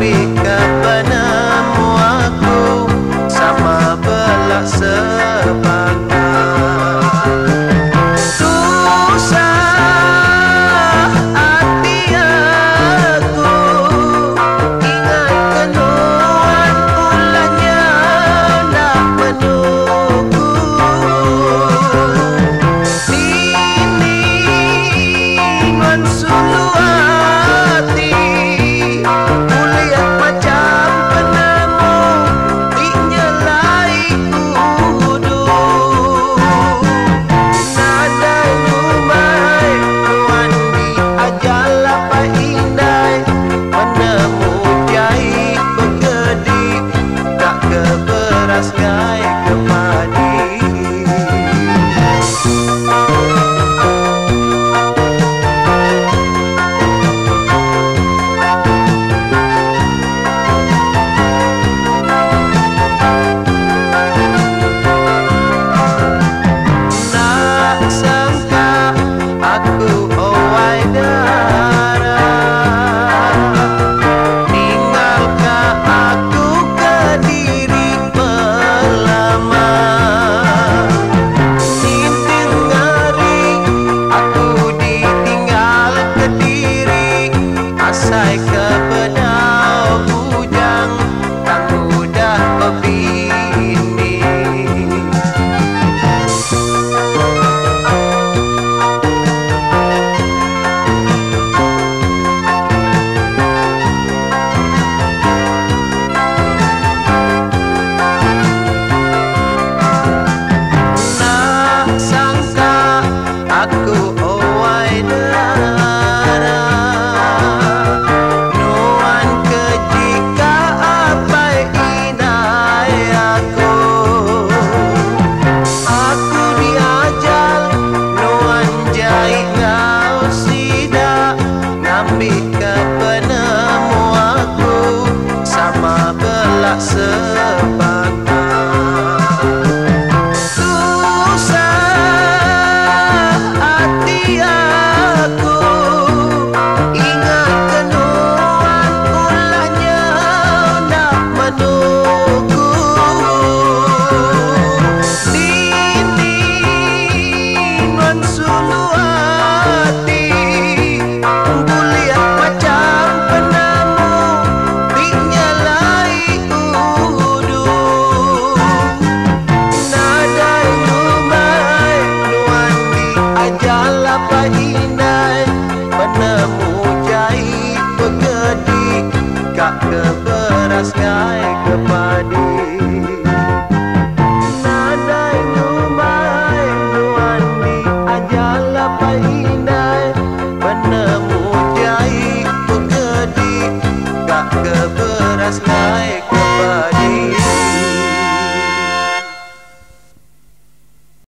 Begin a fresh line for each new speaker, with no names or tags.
me. Kau ke benau bujang Tak mudah begini Nak sangka aku oh, Suluan harga beras naik kepada